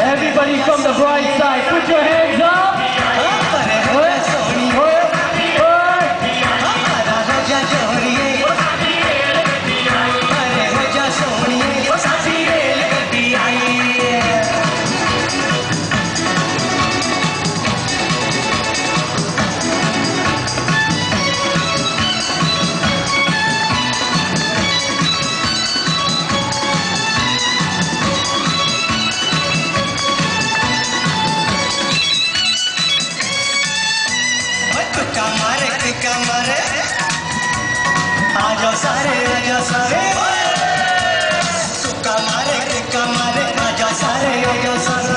Everybody from the bright side, put your hands up! तुक्का मारे कमर। मारे आ सारे, आ जाओ सारे। तुक्का मारे तुक्का मारे आ सारे, आ जाओ सारे।